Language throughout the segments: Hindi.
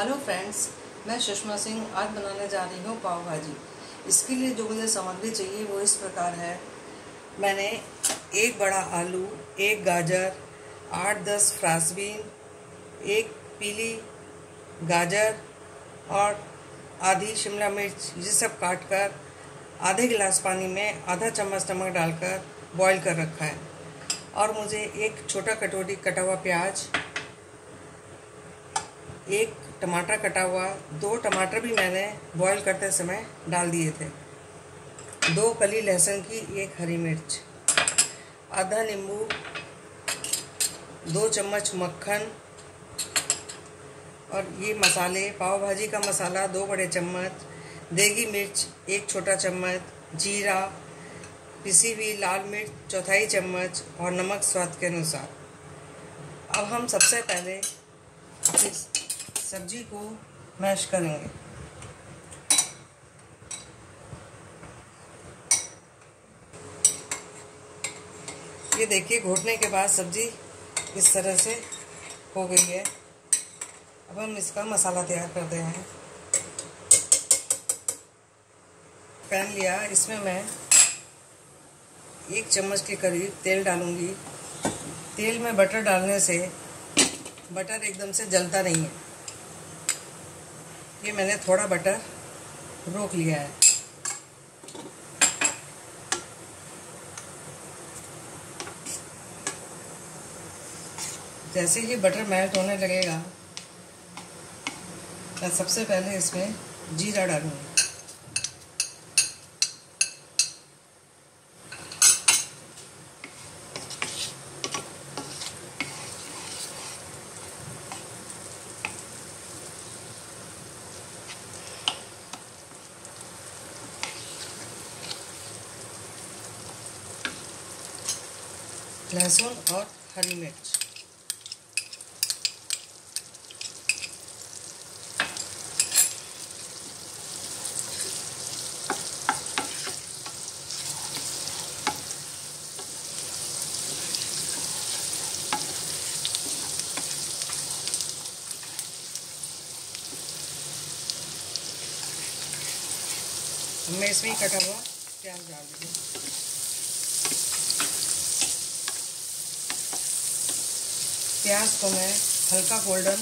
हेलो फ्रेंड्स मैं सुषमा सिंह आज बनाने जा रही हूँ पाव भाजी। इसके लिए जो मुझे सामग्री चाहिए वो इस प्रकार है। मैंने एक बड़ा आलू, एक गाजर, आठ दस फ्रासबीन, एक पीली गाजर और आधी शिमला मिर्च, ये सब काट कर आधे गिलास पानी में आधा चम्मच नमक डालकर बॉईल कर रखा है। और मुझे एक छोटा कटोरी कटा हुआ प्याज, एक टमाटर कटा हुआ, दो टमाटर भी मैंने बॉईल करते समय डाल दिए थे। दो कली लहसुन की, एक हरी मिर्च, आधा नींबू, दो चम्मच मक्खन और ये मसाले, पाव भाजी का मसाला, दो बड़े चम्मच, देगी मिर्च, एक छोटा चम्मच, जीरा, पिसी हुई लाल मिर्च, चौथाई चम्मच और नमक स्वाद के अनुसार। अब हम सबसे पहले सब्ज़ी को मैश करेंगे। ये देखिए, घोटने के बाद सब्ज़ी इस तरह से हो गई है। अब हम इसका मसाला तैयार करते हैं। पैन लिया, इसमें मैं एक चम्मच के करीब तेल डालूँगी। तेल में बटर डालने से बटर एकदम से जलता नहीं है। ये मैंने थोड़ा बटर रोक लिया है। जैसे ही बटर मेल्ट होने लगेगा, मैं सबसे पहले इसमें जीरा डालूँगी। लहसुन और हरी मिर्च मैं इसमें कटा हुआ प्याज डाल दूँगी। प्याज को मैं हल्का गोल्डन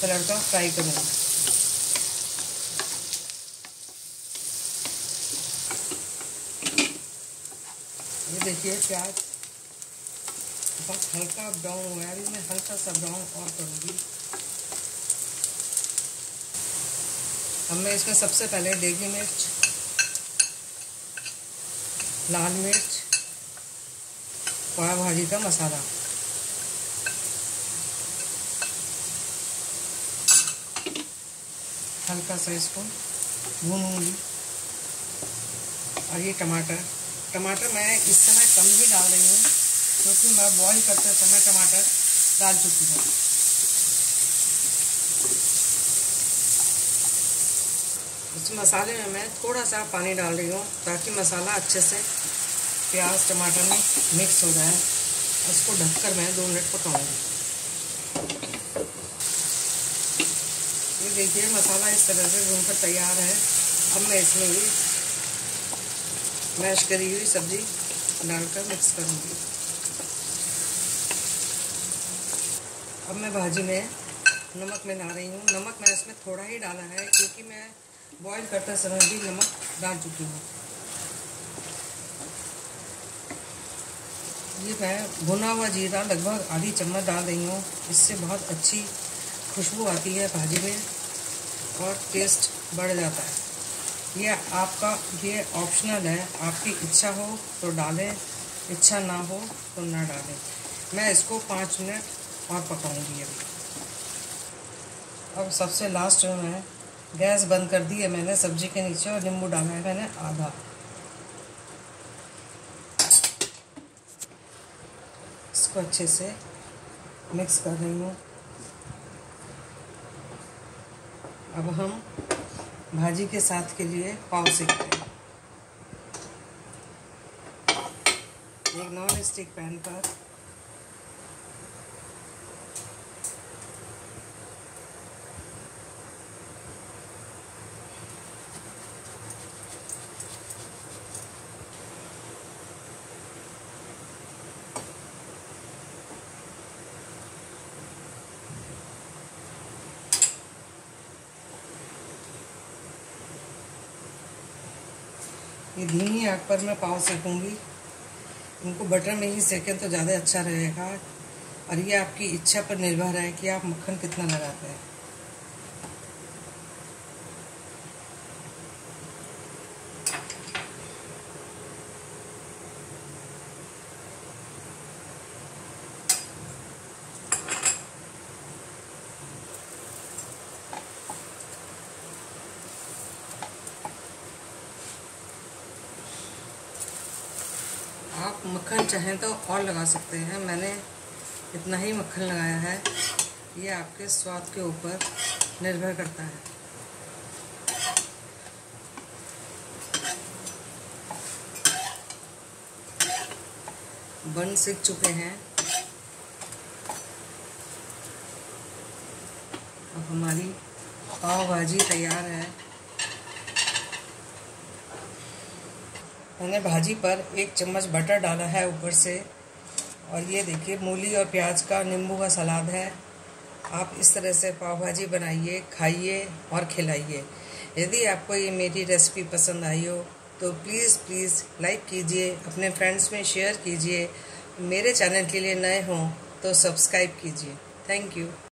कलर का फ्राई करूँगा। ये देखिए प्याज। बहुत हल्का ब्राउन हुआ अभी मैं हल्का सा ब्राउन और करूँगी। अब मैं इसमें सबसे पहले देगी मिर्च, लाल मिर्च पाव भाजी का मसाला। हल्का सा इसको भूनूँगी। और ये टमाटर। टमाटर मैं इस समय कम ही डाल रही हूँ, क्योंकि मैं बॉईल करते समय टमाटर डाल चुकी हूँ। इस मसाले में मैं थोड़ा सा पानी डाल रही हूँ, ताकि मसाला अच्छे से प्याज, टमाटर में मिक्स हो जाए। इसको ढककर मैं दो मिनट पकाऊँगी। देखिए मसाला इस तरह से भूनकर तैयार है। अब मैं इसमें ही मैश करी हुई सब्ज़ी डालकर मिक्स करूँगी। अब मैं भाजी में नमक में मिला रही हूँ। नमक मैं इसमें थोड़ा ही डाला है, क्योंकि मैं बॉईल करते समय भी नमक डाल चुकी हूँ। ये मैं भुना हुआ जीरा लगभग आधी चम्मच डाल रही हूँ। इससे बहुत अच्छी खुशबू आती है भाजी में। और टेस्ट बढ़ जाता है। ये आपका, ये ऑप्शनल है। आपकी इच्छा हो तो डालें, इच्छा ना हो तो ना डालें। मैं इसको पाँच मिनट और पकाऊँगी अभी। अब सबसे लास्ट जो मैं गैस बंद कर दी है मैंने सब्ज़ी के नीचे और नींबू डाला है मैंने आधा। इसको अच्छे से मिक्स कर रही हूँ। अब हम भाजी के साथ के लिए पाव सेकते हैं। एक नॉन स्टिक पैन पर ये धीमी आग पर मैं पाव सेकूँगी। इनको बटर में ही सेकें तो ज़्यादा अच्छा रहेगा। और ये आपकी इच्छा पर निर्भर है कि आप मक्खन कितना लगाते हैं आप मक्खन चाहें तो और लगा सकते हैं। मैंने इतना ही मक्खन लगाया है। ये आपके स्वाद के ऊपर निर्भर करता है। बन सीख चुके हैं। अब हमारी पाव भाजी तैयार है। मैंने भाजी पर एक चम्मच बटर डाला है ऊपर से। और ये देखिए, मूली और प्याज का नींबू का सलाद है। आप इस तरह से पाव भाजी बनाइए, खाइए और खिलाइए। यदि आपको ये मेरी रेसिपी पसंद आई हो तो प्लीज़ प्लीज़ लाइक कीजिए, अपने फ्रेंड्स में शेयर कीजिए। मेरे चैनल के लिए नए हों तो सब्सक्राइब कीजिए। Thank you